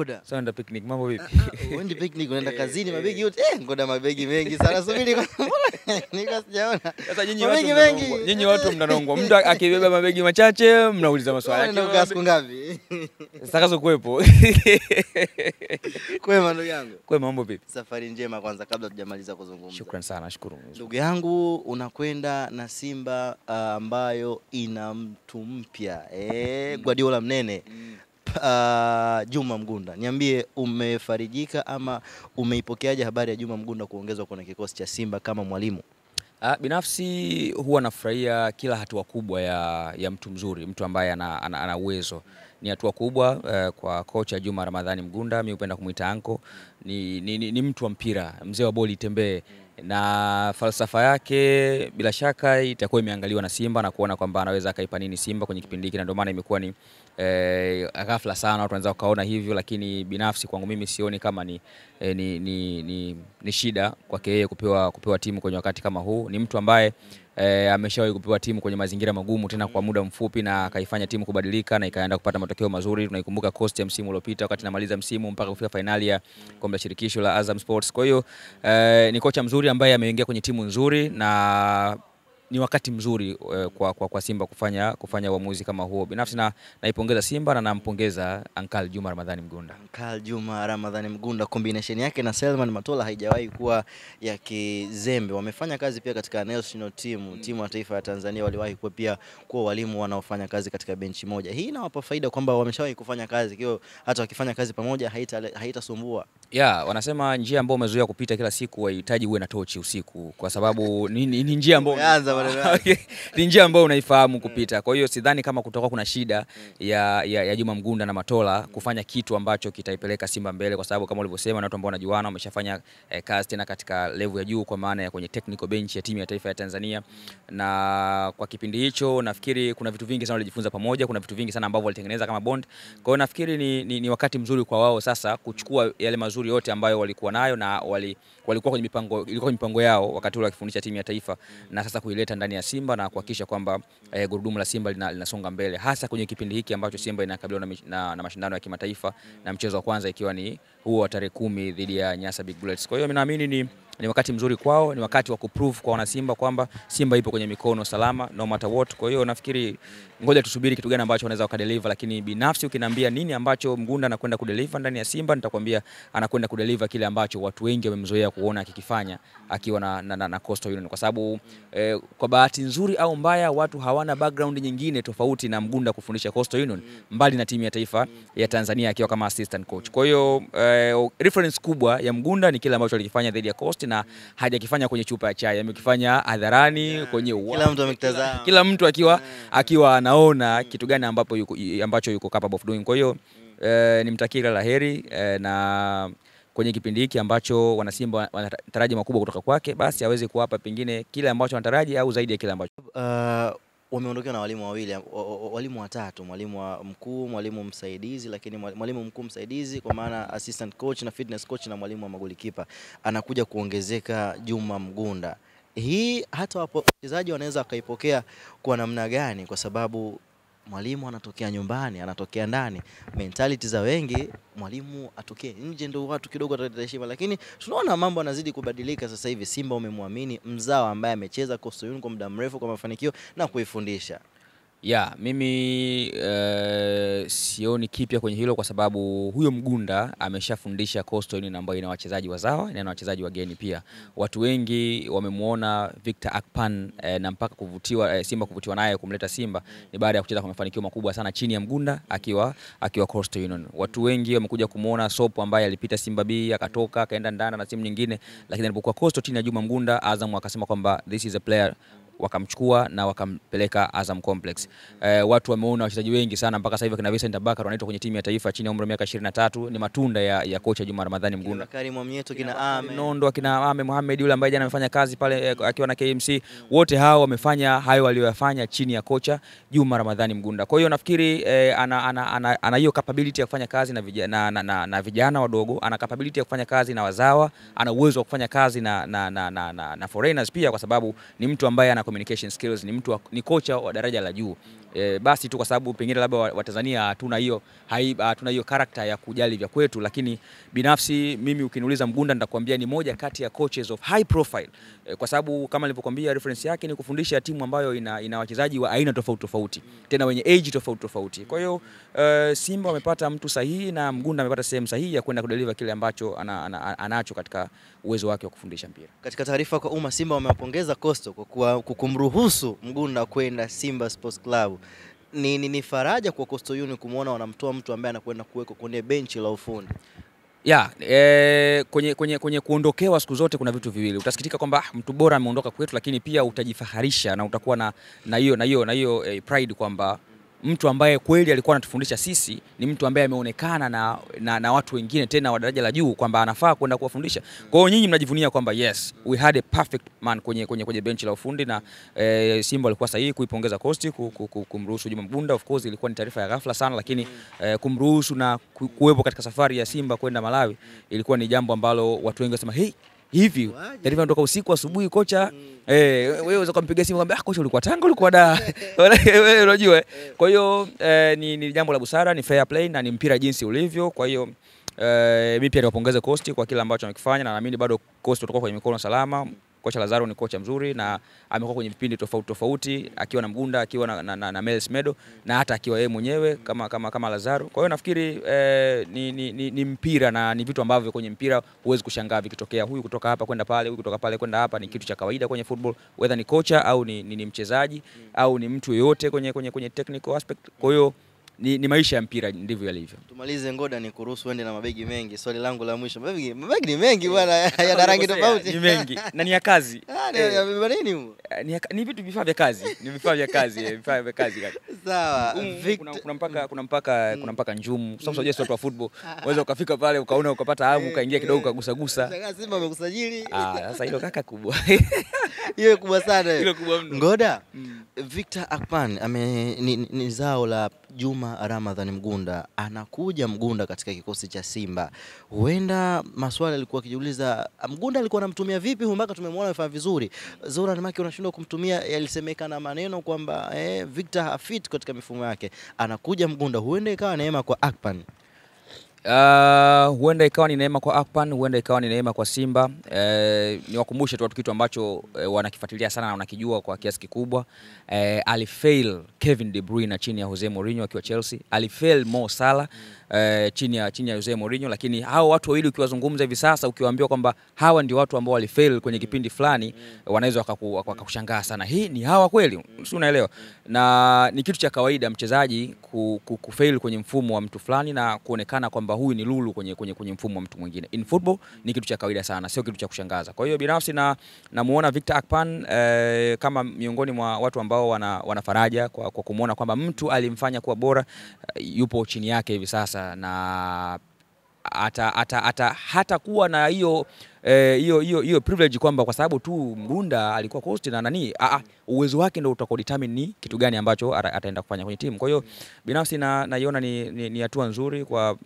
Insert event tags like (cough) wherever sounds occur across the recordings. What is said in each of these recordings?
Ngoda. Sasa unaenda picnic, mambo vipi? Uendi picnic unaenda (laughs) kazini mabegi yote. Eh, ngoda mabegi mengi sana. Subiri (laughs) (laughs) niko sijaona. Sasa nyinyi watu mengi. Nyinyi watu mnanongwa. Mtu akibeba mabegi machache mnauliza maswali. Unaenda siku ngapi? Kuwepo. Kwema ndugu yangu. Kwema mambo vipi? Safari njema kwanza kabla tujamaliza kuzungumza. Shukrani sana, nashukuru. Ndugu yangu unakwenda na Simba uh, ambayo ina mtu mpya eh, Guardiola mnene uh, Juma Mgunda, niambie umefarijika ama umeipokeaje habari ya Juma Mgunda kuongezwa kwenye kikosi cha Simba kama mwalimu? Uh, binafsi huwa nafurahia kila hatua kubwa ya, ya mtu mzuri, mtu ambaye ana, ana, ana uwezo. Ni hatua kubwa uh, kwa kocha Juma Ramadhani Mgunda, mimi hupenda kumwita anko. Ni, ni, ni, ni mtu wa mpira, mzee wa boli itembee, na falsafa yake bila shaka itakuwa imeangaliwa na Simba na kuona kwamba anaweza akaipa nini Simba kwenye kipindi hiki, na ndio maana imekuwa ni eh, ghafla sana, watu wanaweza wakaona hivyo, lakini binafsi kwangu mimi sioni kama ni, eh, ni, ni, ni, ni shida kwake yeye kupewa, kupewa timu kwenye wakati kama huu. Ni mtu ambaye E, ameshawahi kupewa timu kwenye mazingira magumu tena kwa muda mfupi na akaifanya timu kubadilika na ikaenda kupata matokeo mazuri. Tunaikumbuka Coast ya msimu uliopita wakati namaliza msimu mpaka kufika fainali ya kombe la shirikisho la Azam Sports. Kwa hiyo e, ni kocha mzuri ambaye ameingia kwenye timu nzuri na ni wakati mzuri uh, kwa, kwa, kwa Simba kufanya kufanya uamuzi kama huo. Binafsi na naipongeza Simba na nampongeza Ankal Juma Ramadhani Mgunda. Ankal Juma Ramadhani Mgunda, combination yake na Selman Matola haijawahi kuwa ya kizembe. Wamefanya kazi pia katika national team, timu ya taifa ya Tanzania, waliwahi kuwa pia kuwa walimu wanaofanya kazi katika benchi moja. Hii inawapa faida kwamba wameshawahi kufanya kazi, kwa hata wakifanya kazi pamoja haita- haitasumbua. Ya, wanasema njia ambayo umezoea kupita kila siku haihitaji uwe na tochi usiku, kwa sababu ni, ni, ni njia ambayo (laughs) Ni njia ambayo unaifahamu kupita. Kwa hiyo sidhani kama kutakuwa kuna shida ya, ya, ya Juma Mgunda na Matola kufanya kitu ambacho kitaipeleka Simba mbele, kwa sababu kama ulivyosema na watu ambao wanajuana wameshafanya eh, kazi tena katika level ya juu, kwa maana ya kwenye technical bench ya timu ya taifa ya Tanzania, na kwa kipindi hicho nafikiri kuna vitu vingi sana walijifunza pamoja, kuna vitu vingi sana ambavyo walitengeneza kama bond. Kwa hiyo nafikiri ni, ni, ni wakati mzuri kwa wao sasa kuchukua yale mazuri yote ambayo walikuwa nayo na wali, walikuwa kwenye mipango, ilikuwa kwenye mipango yao wakati ule wakifundisha timu ya taifa na sasa kuileta ndani ya Simba na kuhakikisha kwamba eh, gurudumu la Simba linasonga lina- mbele hasa kwenye kipindi hiki ambacho Simba inakabiliwa na, na, na mashindano ya kimataifa na mchezo wa kwanza ikiwa ni huo wa tarehe kumi dhidi ya Nyasa Big Bullets. Kwa hiyo mimi naamini ni ni wakati mzuri kwao, ni wakati wa kuprove kwa wanasimba kwamba Simba ipo kwenye mikono salama no matter what. Kwa hiyo nafikiri ngoja tusubiri kitu gani ambacho wanaweza wakadeliver, lakini binafsi ukiniambia nini ambacho Mgunda anakwenda kudeliver ndani ya Simba, nitakwambia anakwenda kudeliver kile ambacho watu wengi wamemzoea kuona akikifanya akiwa na, na, na, na Coastal Union kwa sababu eh, kwa bahati nzuri au mbaya watu hawana background nyingine tofauti na Mgunda kufundisha Coastal Union mbali na timu ya taifa ya Tanzania akiwa kama assistant coach. Kwa hiyo eh, reference kubwa ya Mgunda ni kile ambacho alikifanya dhidi ya Coast na hajakifanya kwenye chupa ya chai, amekifanya hadharani yeah, kwenye uwa. Kila mtu amekitazama. kila mtu akiwa akiwa anaona kitu gani ambapo yuko, ambacho yuko capable of doing. Kwa hiyo eh, nimtakie kila la heri eh, na kwenye kipindi hiki ambacho wanasimba wanataraji makubwa kutoka kwake, basi aweze kuwapa pengine kile ambacho wanataraji au zaidi ya kile ambacho Uh, wameondokewa na walimu wawili, wa- wa- walimu watatu, mwalimu wa mkuu, mwalimu msaidizi, lakini mwalimu mkuu msaidizi kwa maana assistant coach na fitness coach na mwalimu wa magolikipa anakuja kuongezeka Juma Mgunda. Hii hata wachezaji wanaweza wakaipokea kwa namna gani? Kwa sababu mwalimu anatokea nyumbani, anatokea ndani. Mentality za wengi, mwalimu atokee nje ndio watu kidogo wataleta heshima, lakini tunaona mambo yanazidi kubadilika sasa hivi. Simba umemwamini mzao ambaye amecheza Coastal Union kwa muda mrefu kwa mafanikio na kuifundisha. Ya mimi uh, sioni kipya kwenye hilo kwa sababu huyo Mgunda ameshafundisha Coastal ambayo ina wachezaji wazawa na wachezaji wageni pia. Watu wengi wamemwona Victor Akpan eh, na mpaka kuvutiwa eh, Simba kuvutiwa naye kumleta Simba ni baada ya kucheza kwa mafanikio makubwa sana chini ya Mgunda akiwa akiwa Coastal Union. Watu wengi wamekuja kumuona Sopo ambaye alipita Simba B akatoka akaenda Ndanda na timu nyingine, lakini alipokuwa Coastal chini ya Juma Mgunda, Azam akasema kwamba this is a player wakamchukua na wakampeleka Azam Complex. Eh, watu wameona wachezaji wengi sana mpaka sasa hivi kina Vincent Abakar wanaitwa kwenye timu ya taifa chini ya umri wa miaka 23 ni matunda ya, ya kocha Juma Ramadhani Mgunda. Karim Mwamieto kina Ame. Nondo kina Ame Mohamed yule ambaye jana amefanya kazi pale eh, akiwa na KMC, wote hao wamefanya hayo walioyafanya chini ya kocha Juma Ramadhani Mgunda. Kwa hiyo nafikiri eh, ana ana ana ana hiyo capability ya kufanya kazi na vijana, na, na, na, na vijana wadogo, ana capability ya kufanya kazi na wazawa, ana uwezo wa kufanya kazi na, na, na, na, na, na foreigners pia, kwa sababu ni mtu ambaye ana communication skills, ni mtu ni kocha wa daraja la juu. E, basi tu kwa sababu pengine labda wa- Watanzania hatuna hiyo hatuna hiyo karakta ya kujali vya kwetu, lakini binafsi mimi ukiniuliza Mgunda nitakwambia ni moja kati ya coaches of high profile e, kwa sababu kama nilivyokuambia reference yake ni kufundisha timu ambayo ina, ina wachezaji wa aina tofauti tofauti tena wenye age tofauti tofauti. Kwa hiyo uh, Simba wamepata mtu sahihi na Mgunda amepata sehemu sahihi ya kwenda kudeliver kile ambacho ana, ana, anacho katika uwezo wake wa kufundisha mpira. Katika taarifa kwa umma, Simba wamewapongeza Coastal kwa kumruhusu Mgunda kwenda Simba Sports Club. Ni, ni, ni faraja kwa Coastal Union kumwona wanamtoa mtu ambaye anakwenda kuwekwa kwenye benchi la ufundi. Ya, e, kwenye, kwenye, kwenye kuondokewa siku zote kuna vitu viwili. Utasikitika kwamba "Ah, mtu bora ameondoka kwetu, lakini pia utajifaharisha na utakuwa na na hiyo na hiyo na hiyo eh, pride kwamba mtu ambaye kweli alikuwa anatufundisha sisi ni mtu ambaye ameonekana na, na, na watu wengine tena wa daraja la juu kwamba anafaa kwenda kuwafundisha. Kwa hiyo nyinyi mnajivunia kwamba yes we had a perfect man kwenye, kwenye, kwenye benchi la ufundi na eh, Simba alikuwa sahihi kuipongeza ku- kumruhusu Juma Mgunda. Of course ilikuwa ni taarifa ya ghafla sana, lakini eh, kumruhusu na kuwepo katika safari ya Simba kwenda Malawi ilikuwa ni jambo ambalo watu wengi wasema hey, hivi inatoka usiku, asubuhi kocha eh, wewe unaweza kumpigia simu kwamba ah, kocha ulikuwa Tanga, ulikuwa da (laughs) Wewe unajua eh. Kwa hiyo eh, ni, ni jambo la busara, ni fair play na ni mpira jinsi ulivyo. Kwa hiyo eh, mimi pia niwapongeze Coast kwa kile ambacho amekifanya, na naamini bado Coast utakuwa kwenye mikono salama. Kocha Lazaro ni kocha mzuri na amekuwa kwenye vipindi tofauti tofauti akiwa na Mgunda akiwa na, na, na, na Meles Medo na hata akiwa yeye mwenyewe kama, kama, kama Lazaro. Kwa hiyo nafikiri eh, ni, ni, ni, ni mpira na ni vitu ambavyo kwenye mpira huwezi kushangaa vikitokea, huyu kutoka hapa kwenda pale, huyu kutoka pale kwenda hapa, ni kitu cha kawaida kwenye football, whether ni kocha au ni, ni, ni mchezaji au ni mtu yoyote kwenye, kwenye, kwenye technical aspect. Kwa hiyo ni, ni maisha ya mpira ndivyo yalivyo. Tumalize Ngoda, ni kuruhusu uende na mabegi mengi. Swali langu la mwisho, mabegi, mabegi ni mengi bwana, yana rangi tofauti. Ni mengi na ni ya kazi. (laughs) Ah, ni- Eh, nini humo? ni, ni vitu vifaa vya kazi, ni vifaa vya kazi, eh, vifaa vya kazi kaka. Sawa, kuna, kuna mpaka kuna mpaka kuna mpaka njumu. Sasa unajua sio watu wa football. (laughs) Unaweza ukafika pale ukaona ukapata hamu ukaingia kidogo ukagusa gusa. Sasa Simba amekusajili. Ah, sasa hilo kaka kubwa. (laughs) Hiyo kubwa sana. Hilo kubwa mno. Ngoda, Mm. Victor Akpan ame, ni, ni zao la Juma Ramadhan Mgunda, anakuja Mgunda katika kikosi cha Simba. Huenda maswali alikuwa akijiuliza, Mgunda alikuwa anamtumia vipi huyu mpaka tumemwona amefanya vizuri. Zoran Maki unashindwa kumtumia, yalisemekana maneno kwamba eh, Victor hafit katika mifumo yake, anakuja Mgunda, huenda ikawa neema kwa Akpan. Uh, huenda ikawa ni neema kwa Akpan, huenda ikawa ni neema kwa Simba. Eh, niwakumbushe tu watu kitu ambacho eh, wanakifuatilia sana na wanakijua kwa kiasi kikubwa. Eh, alifail Kevin De Bruyne chini ya Jose Mourinho akiwa Chelsea. Alifail Mo Salah eh, chini ya chini ya Jose Mourinho, lakini hao watu wawili ukiwazungumza hivi sasa ukiwaambia kwamba hawa ndio watu ambao walifail kwenye kipindi fulani wanaweza wakaku- wakakushangaa sana. Hii ni hawa kweli? Si unaelewa? Na ni kitu cha kawaida mchezaji ku, ku, kufail kwenye mfumo wa mtu fulani na kuonekana kwamba huyu ni lulu kwenye, kwenye, kwenye mfumo wa mtu mwingine. In football ni kitu cha kawaida sana, sio kitu cha kushangaza. Kwa hiyo binafsi na namuona Victor Akpan eh, kama miongoni mwa watu ambao wana, wana faraja kwa, kwa kumwona kwamba mtu alimfanya kuwa bora eh, yupo chini yake hivi sasa na ata, ata, ata, hata kuwa na hiyo eh, hiyo hiyo hiyo privilege kwamba kwa sababu tu Mgunda alikuwa coast na nani, ah, ah, uwezo wake ndio utakao determine ni kitu gani ambacho ataenda kufanya kwenye timu. Kwa hiyo binafsi na naiona ni, ni, ni hatua nzuri kwa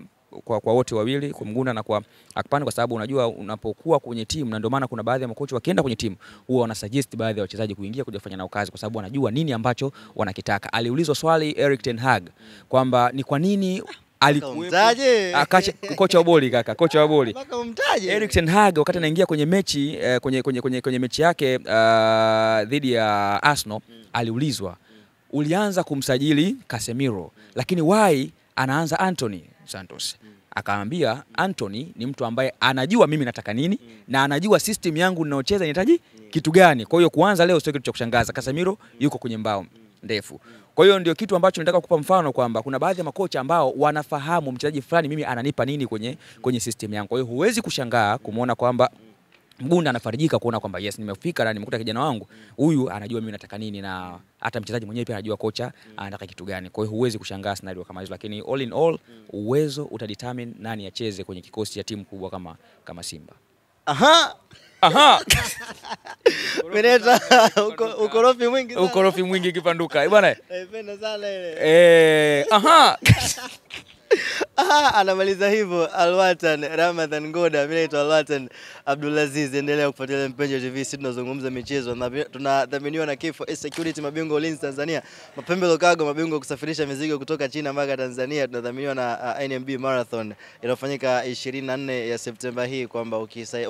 kwa, kwa wote wawili kwa Mgunda na kwa Akpan kwa sababu unajua unapokuwa kwenye timu, na ndio maana kuna baadhi ya makocha wakienda kwenye timu huwa wana suggest baadhi ya wachezaji kuingia kuja kufanya nao kazi, kwa sababu wanajua nini ambacho wanakitaka. Aliulizwa swali Eric Ten Hag kwamba ni kwa nini? Ah, kocha wa boli kaka, kocha wa boli Mpaka. Eric Ten Hag wakati anaingia kwenye mechi eh, kwenye, kwenye, kwenye, kwenye mechi yake uh, dhidi ya Arsenal aliulizwa ulianza kumsajili Casemiro lakini why anaanza Anthony Santos. Akaambia Anthony ni mtu ambaye anajua mimi nataka nini na anajua system yangu ninayocheza inahitaji kitu gani. Kwa hiyo kuanza leo sio kitu cha kushangaza. Casemiro yuko kwenye mbao ndefu. Kwa hiyo ndio kitu ambacho nataka kukupa mfano kwamba kuna baadhi ya makocha ambao wanafahamu mchezaji fulani mimi ananipa nini kwenye, kwenye system yangu. Kwa hiyo huwezi kushangaa kumwona kwamba Mgunda anafarijika kuona kwamba yes, nimefika na nimekuta kijana wangu huyu anajua mimi nataka nini, na hata mchezaji mwenyewe pia anajua kocha anataka kitu gani. Kwa hiyo huwezi kushangaa scenario kama hizo, lakini all in all uwezo utadetermine nani acheze kwenye kikosi cha timu kubwa kama, kama Simba. Aha, Aha! (laughs) Meneta uko- ukorofi mwingi sana. ukorofi mwingi kipanduka bwana Naipenda sana ile. eh, aha (laughs) Aha, anamaliza hivyo Alwatan ramadan Ngoda. Mimi naitwa Alwatan Abdulaziz. Endelea kufuatilia Mpenjo TV, sisi tunazungumza michezo. Na- Tunadhaminiwa na K4S Security, mabingwa ulinzi Tanzania, Mapembe Lokago, mabingwa kusafirisha mizigo kutoka China mpaka Tanzania. Tunadhaminiwa na uh, NMB Marathon inayofanyika 24 ya Septemba hii, kwamba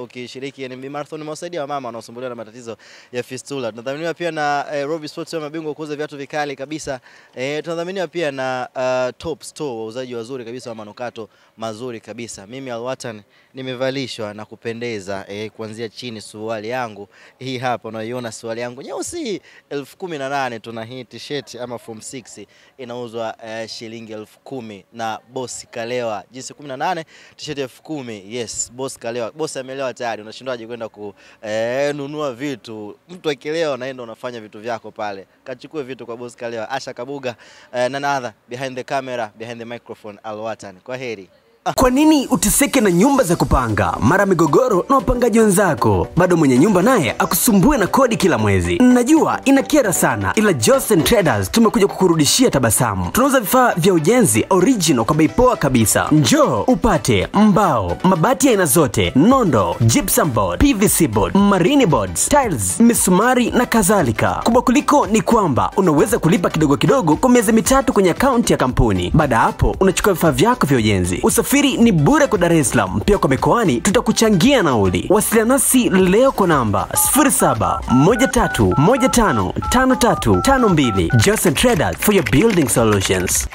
ukishiriki NMB Marathon umewasaidia wamama wanaosumbuliwa na matatizo ya fistula. Tunadhaminiwa pia na uh, Robi Sports, mabingwa kuuza viatu vikali kabisa. Eh, tunadhaminiwa pia na uh, Top Store, wauzaji wazuri kabisa manukato mazuri kabisa. Mimi Alwatan nimevalishwa na kupendeza eh, kuanzia chini. Suruali yangu hii hapa unaiona, suruali yangu nyeusi elfu kumi na nane tuna hii t-shirt ama form 6 inauzwa eh, shilingi elfu kumi na bosi kalewa jinsi 18 t-shirt elfu kumi yes, bosi kalewa. Bosi amelewa tayari, unashindwaje kwenda kununua vitu? Mtu akilewa naenda unafanya vitu vyako pale, kachukue vitu kwa bosi kalewa. Asha Kabuga eh, nanadha behind the camera, behind the microphone, Alwatan. Kwa heri. Kwa nini uteseke na nyumba za kupanga, mara migogoro na wapangaji wenzako, bado mwenye nyumba naye akusumbue na kodi kila mwezi? Najua inakera sana, ila Josen Traders tumekuja kukurudishia tabasamu. Tunauza vifaa vya ujenzi original kwa bei poa kabisa. Njoo upate mbao, mabati aina zote, nondo, gypsum board, PVC board, marine boards, tiles, misumari na kadhalika. Kubwa kuliko ni kwamba unaweza kulipa kidogo kidogo kwa miezi mitatu kwenye akaunti ya kampuni. Baada hapo, unachukua vifaa vyako vya ujenzi. Usafiri ni bure kwa Dar es Salaam, pia kwa mikoani tutakuchangia nauli. Wasiliana nasi leo kwa namba 0713155352. Johnson Traders for your building solutions.